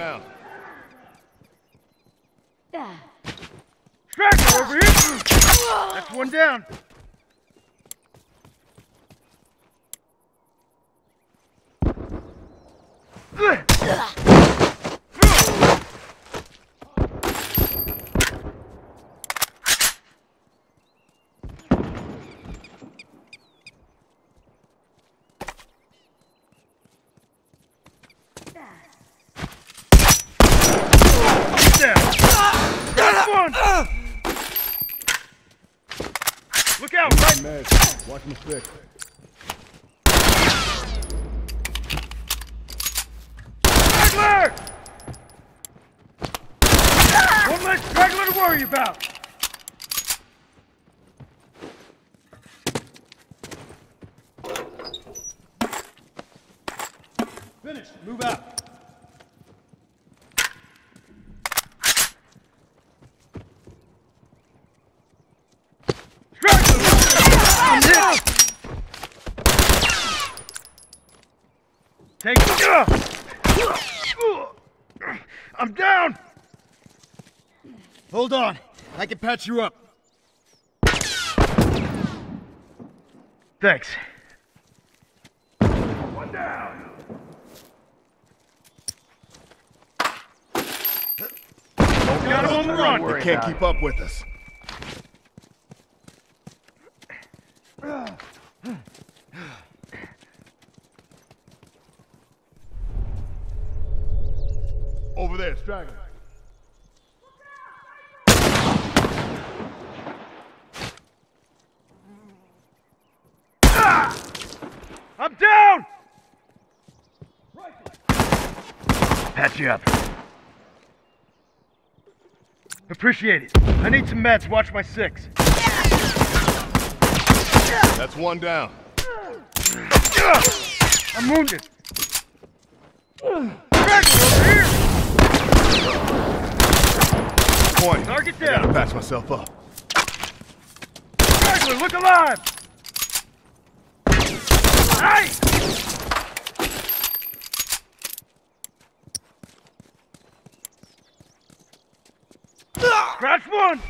down. Straggler over here! That's one down. Down. That's one. Look out, right Meds. Watch my stick. straggler! One less straggler to worry about. Finished. Move out. Straggler! I'm hit. Take I'm down! Hold on. I can patch you up. Thanks. One down! Got him on the run! They can't keep up with us. Over there, straggler. I'm down! Patch you up. Appreciate it. I need some meds. Watch my six. That's one down. I'm wounded. Straggler over here! Point. Target I gotta down. patch myself up. Straggler, look alive! Hey! Crash one!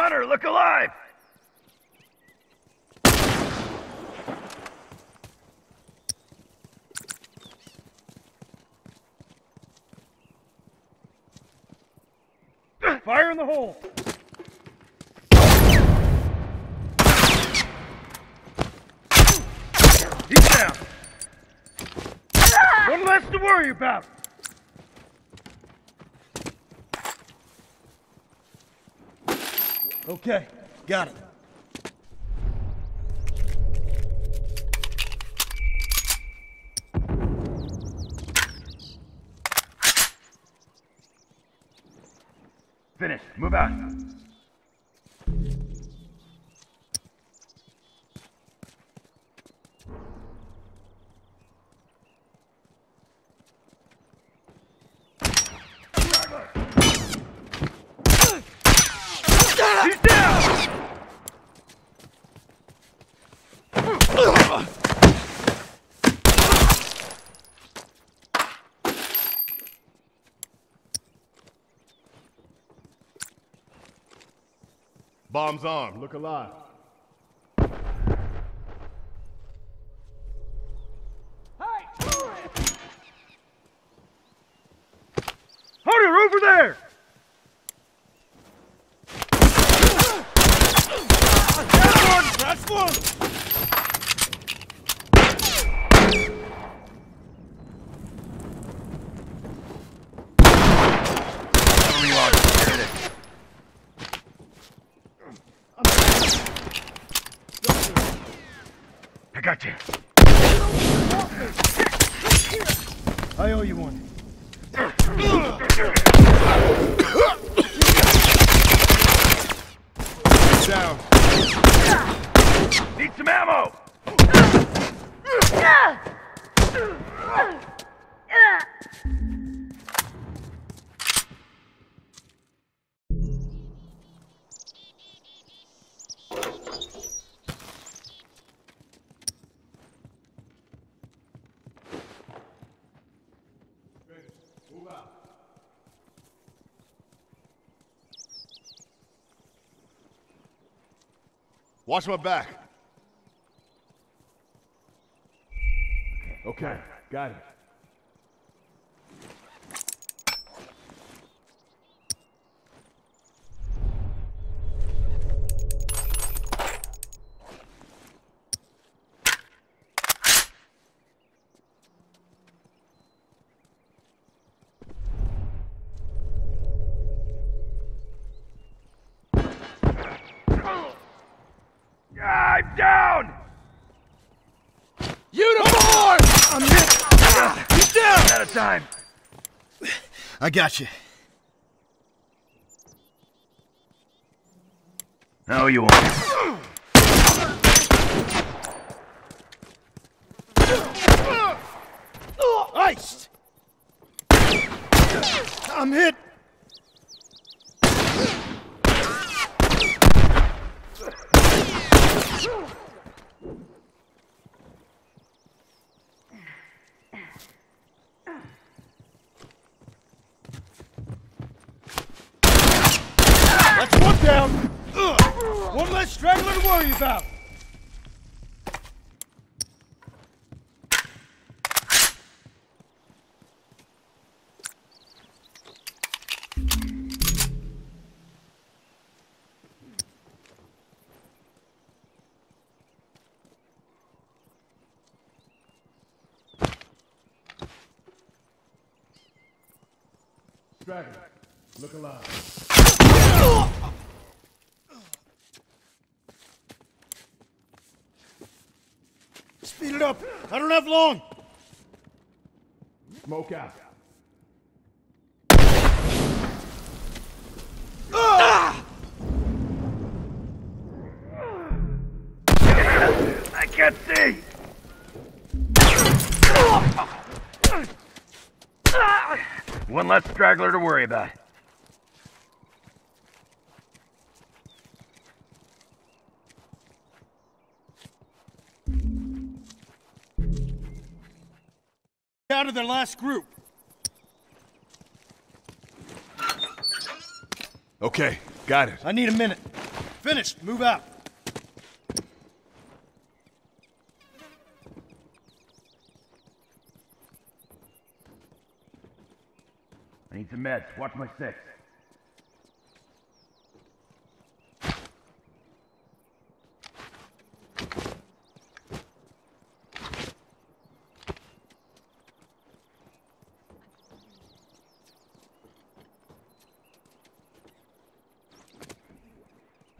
Hunter, look alive! Fire in the hole! He's down! One less to worry about! Okay. Got it. Finish. Move out. He's down! Bomb's armed. Look alive. Hunter, over there! That's one! I owe you one. Down. Need some ammo! Move out. Watch my back. Okay, got it. Ah, I'm down! Uniform! I'm hit! He's down! Out of time. I got you. No, you won't. Iced! I'm hit! That's one down! Ugh. One less straggler to worry about! Straggler. Look alive. Speed it up! I don't have long! Smoke out. Ah! I can't see! One less straggler to worry about. Out of their last group. Okay, got it. I need a minute. Finished. Move out. Need some meds. Watch my six.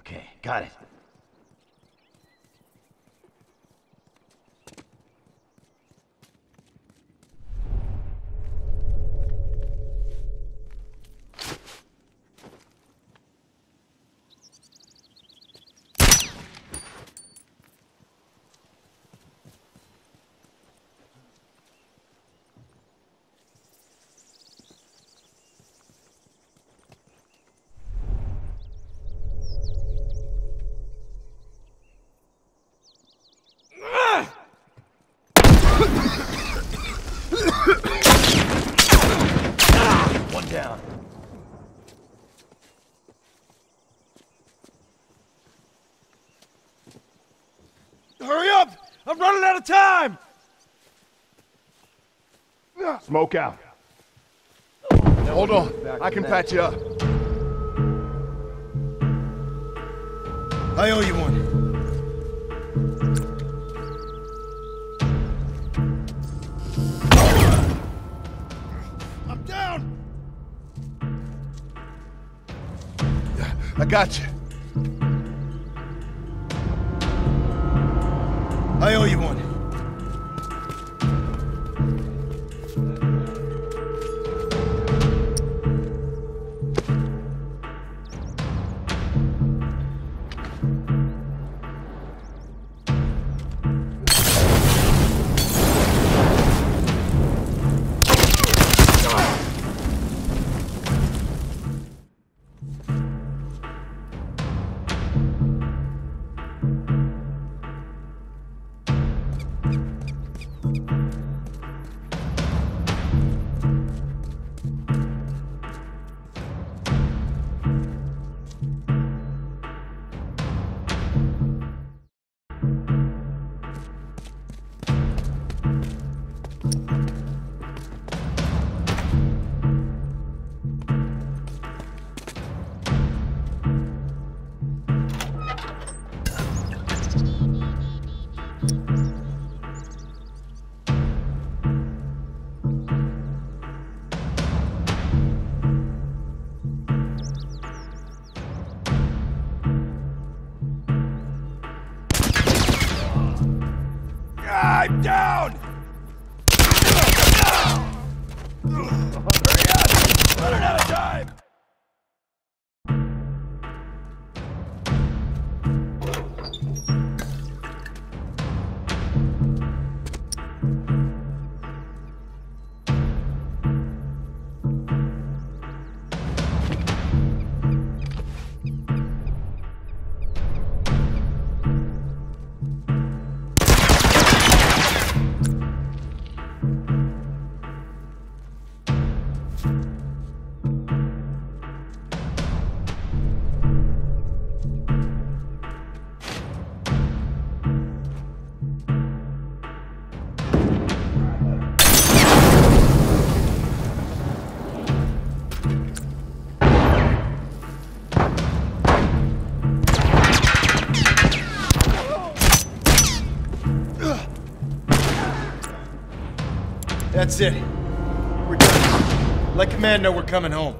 Okay, got it. Smoke out. Hold on. I can patch you up. I owe you one. I'm down! I got you. I owe you one. I'm down! Running out of time! That's it. We're done. Let command know we're coming home.